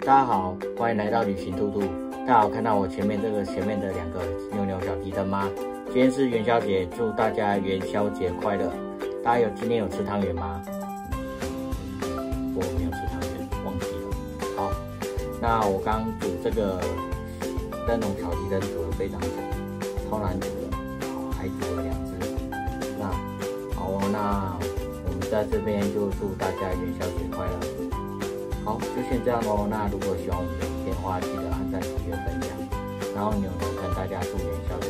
大家好，欢迎来到旅行兔兔。大家好，看到我前面这个前面的两个扭扭小提灯吗？今天是元宵节，祝大家元宵节快乐。大家有今天有吃汤圆吗？我没有吃汤圆，忘记了。好，那我刚煮这个灯笼小提灯煮了非常久，超难煮的，好还煮了两只。那好哦，那我们在这边就祝大家元宵节快乐。好，就先这样喽。那如果喜欢我们的影片的话，记得按赞、订阅、分享，然后扭扭跟大家祝元宵节，